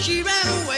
She ran away.